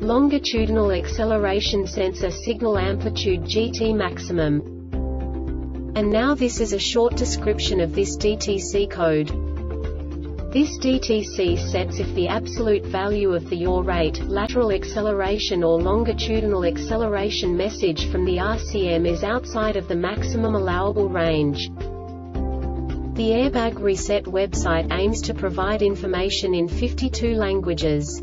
longitudinal acceleration sensor signal amplitude GT maximum. And now this is a short description of this DTC code. This DTC sets if the absolute value of the yaw rate, lateral acceleration or longitudinal acceleration message from the RCM is outside of the maximum allowable range. The Airbag Reset website aims to provide information in 52 languages.